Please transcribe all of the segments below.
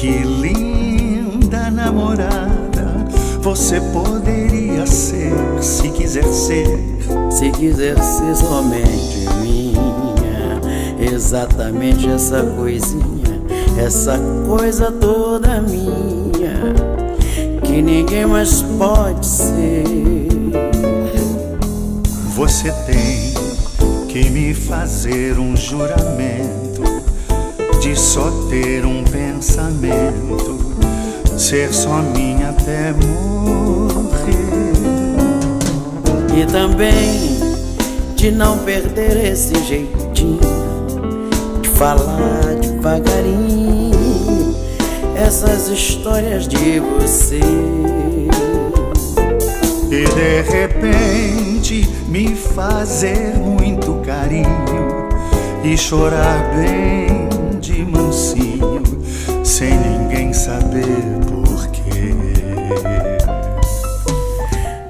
Que linda namorada você poderia ser se quiser ser. Se quiser ser somente minha, exatamente essa coisinha, essa coisa toda minha, que ninguém mais pode ser. Você tem que me fazer um juramento de só ter um pensamento, ser só minha até morrer. E também de não perder esse jeitinho de falar devagarinho essas histórias de você. E de repente me fazer muito carinho e chorar bem de mansinho, sem ninguém saber porquê.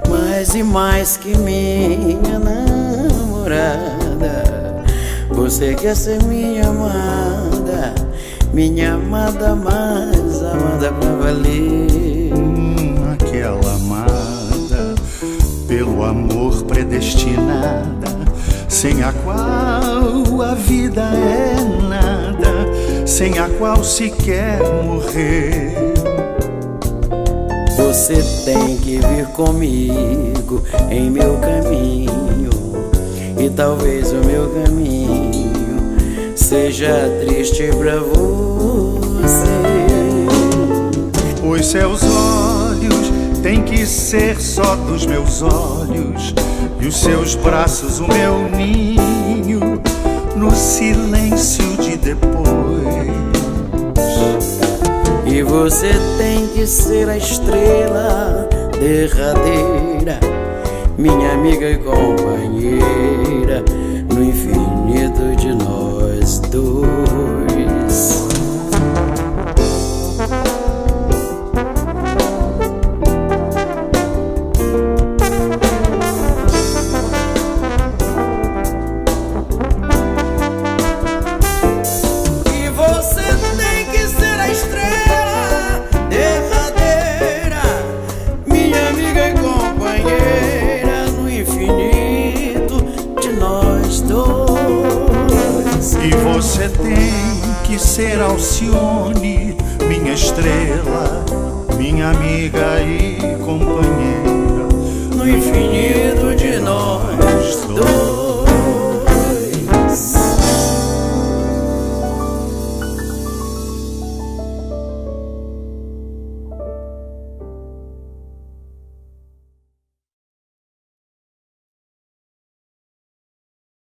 Mais e mais que minha namorada, você quer ser minha amada, minha amada mais amada pra valer. Hum, aquela amada, pelo amor predestinada, sem a qual a vida é nada, sem a qual se quer morrer. Você tem que vir comigo em meu caminho, e talvez o meu caminho seja triste pra você. Os seus olhos têm que ser só dos meus olhos, e os seus braços o meu ninho, no silêncio de depois. Você tem que ser a estrela derradeira, minha amiga e companheira, no infinito de você tem que ser Alcione, minha estrela, minha amiga e companheira. No de